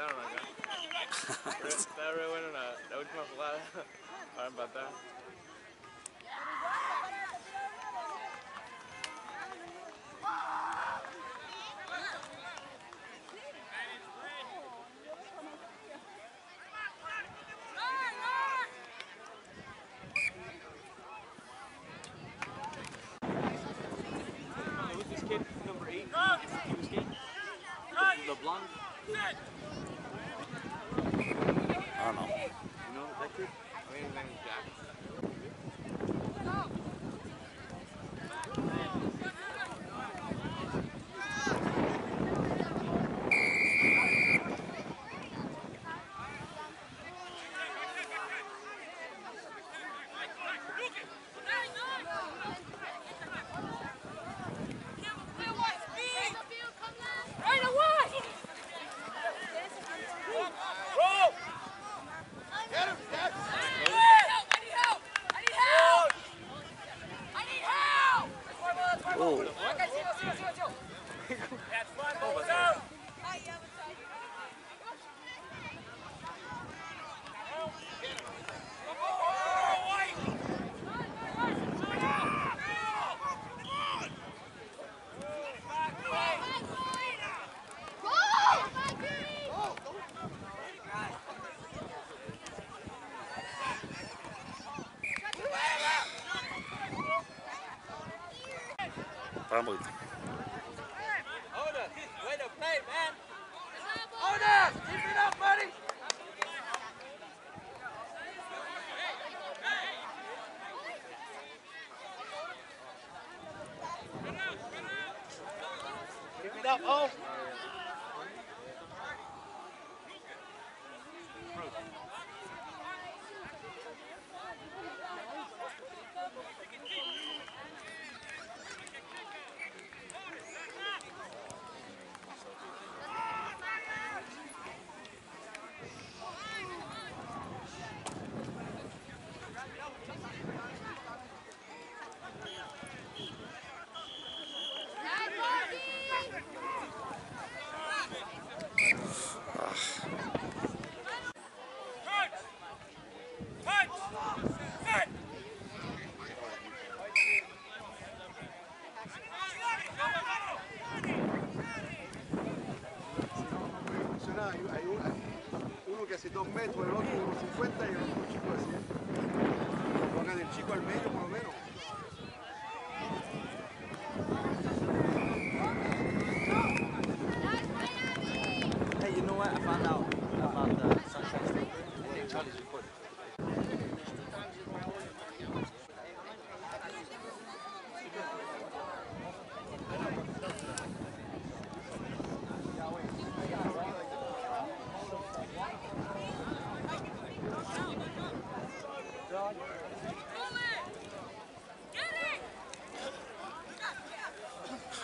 Empataron acá. Estaba re bueno la, la última jugada para empatar. Un poquito. Oda, way to play, man. It up, buddy. Keep it up, oh. Uno que hace 2 metros, el otro 1,50 y el otro chico de 100. Pongan el chico al medio por lo menos.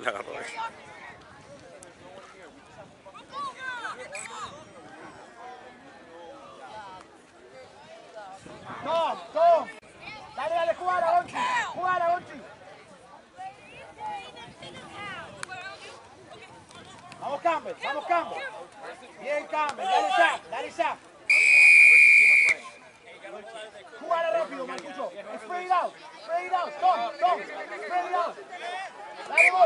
La agarró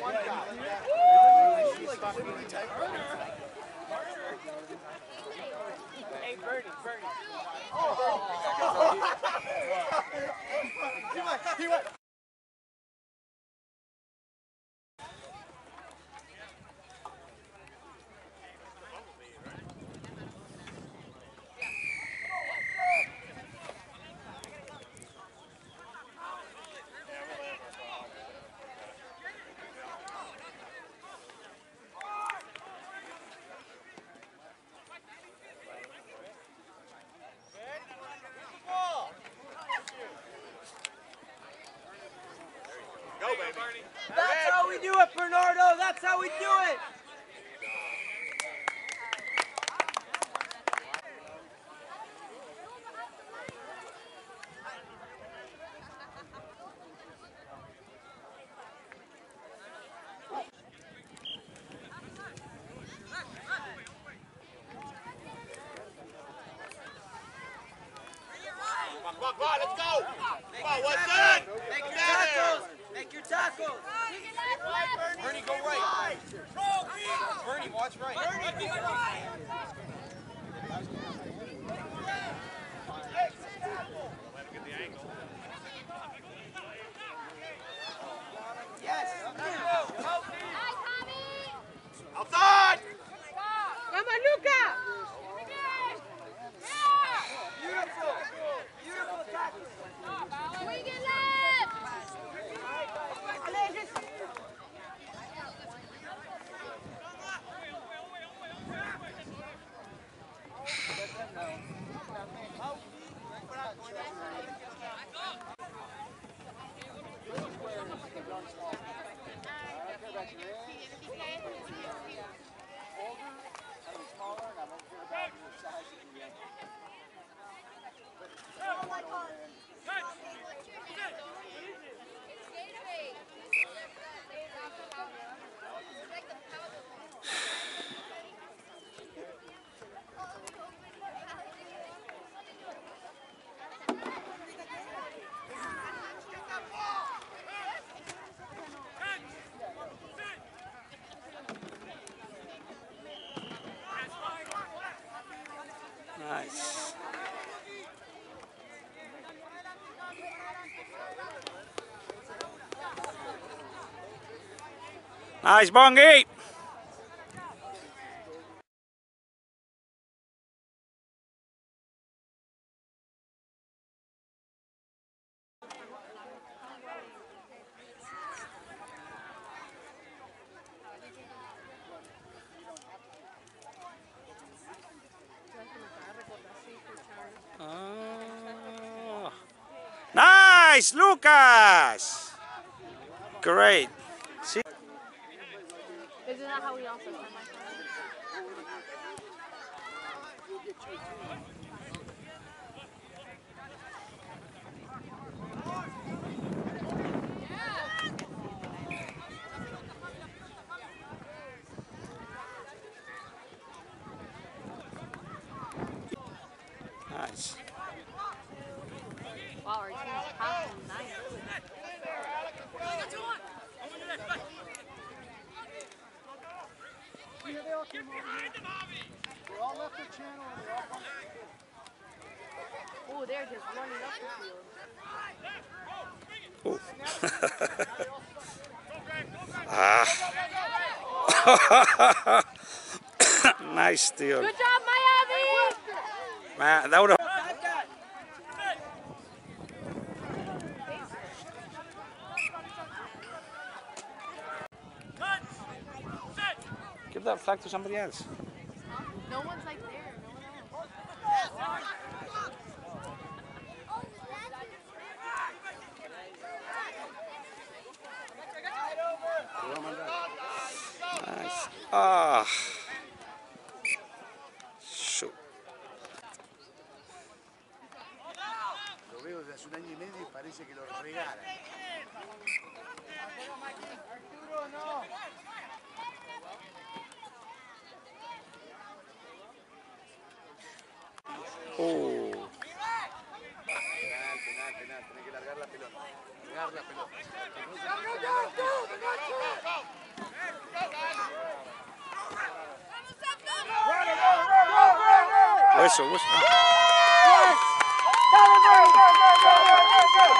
one guy. He's stuck in the tight. Hey, Bernie, Bernie. He went, he went. That's how we do it, Bernardo. That's how we do it. Nice. Nice, Bongi. Great. See? Isn't that how we also my? Nice. Wow, our They all left the channel and they all come Oh, they're just running up the field. ah. nice steal. Good job, Miami! Man, that would have. Flag to somebody else. No one's like there. No one else. Nice. Ah. Whistle, whistle. Yes! Go, go, go, go, go, go, go!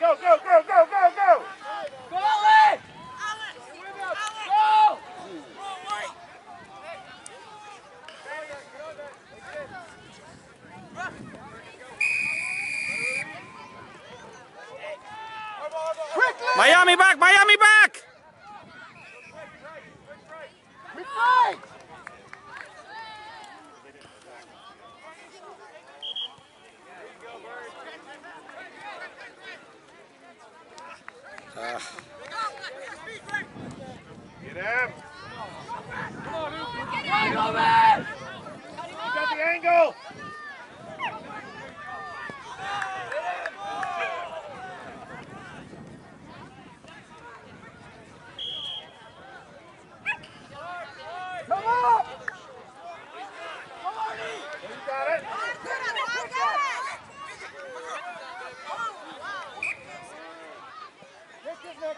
Go, go, go, go, go, go! Go, Alex! Go! Quickly! Miami back, Miami back! Refine! Ah, Get him. Go, man! You got the angle. Come on! You got it. Nick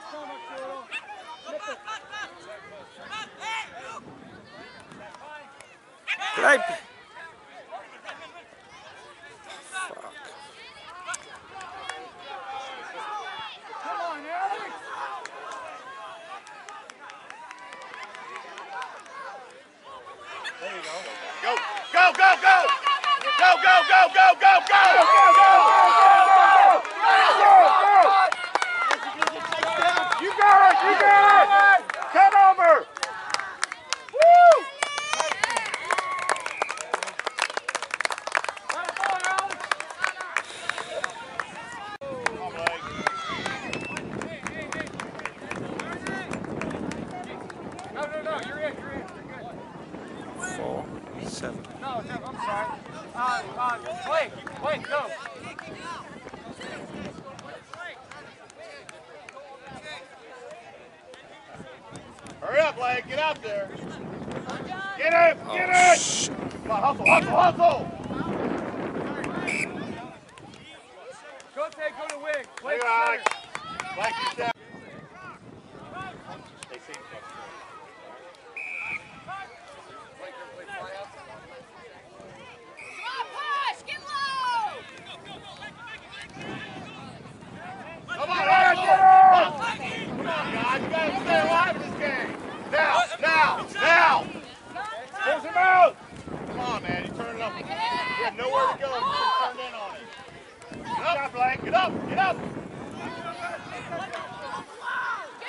Great. Fuck. Come on, Alex! Go, go, go, go. Go, go, go, go, go, go. You got it, you got it. Come over. Woo! No, no, no, you're in, you're in. You're good. Four, seven. No, Jeff, I'm sorry. Uh, uh, wait, wait, go. Hurry up, Blake. Get out there. Get Get him! Get it! Shh. Come on, hustle! Go take, go to wing. Play Play right. Like you said. They seem Come on, push! Get low! Come on, Aaron, get him! Come on, guys, you gotta stay alive in this game. Now, now, now! Close him out! Come on, man, you turn it up. You have nowhere to go. You just turned in on it. Get up, Blake. Get up, get up. Get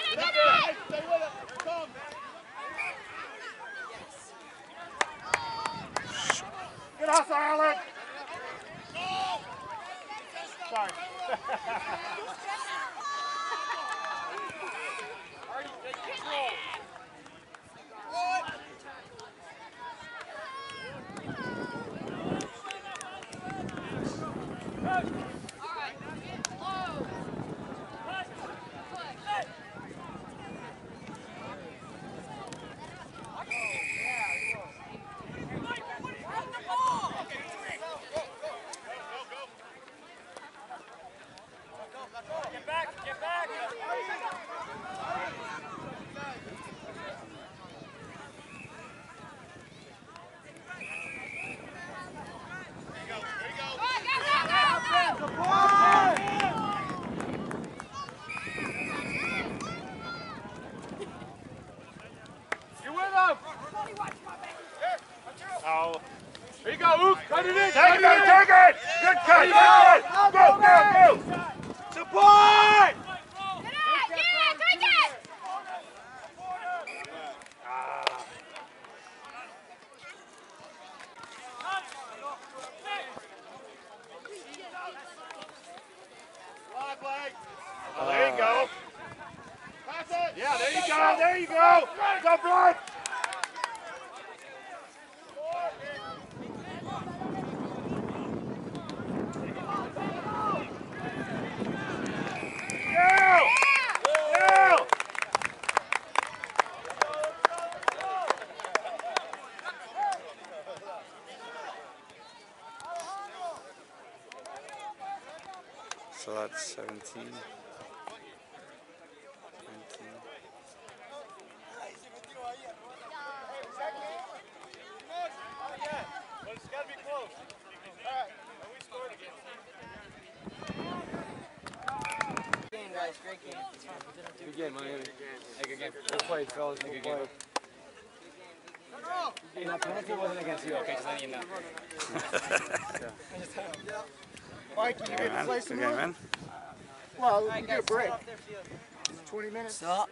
it, Get up, get it! Blake. Stay with it. Come. Good hustle, Alec. Sorry. Low. Push. Go, go, go, go! You with him. Oh. Here you go, Oop. Cut it in. Take cut it, man, take it! Good cut, good cut! Go, go, go! Support! Get it! Get it! Take it! Slide, Blake. Oh, there you go. Pass it. Yeah, there you go! Go! So that's 17. But it's got to be close. All right. And we scored again. game, guys. Great game. Good game, Miami. Good game. Well played, fellas. Good game. Hey, that penalty wasn't against you, okay? Just letting you know. Mike, you Good get to play some more? man. Well, we get a break. 20 minutes. Stop.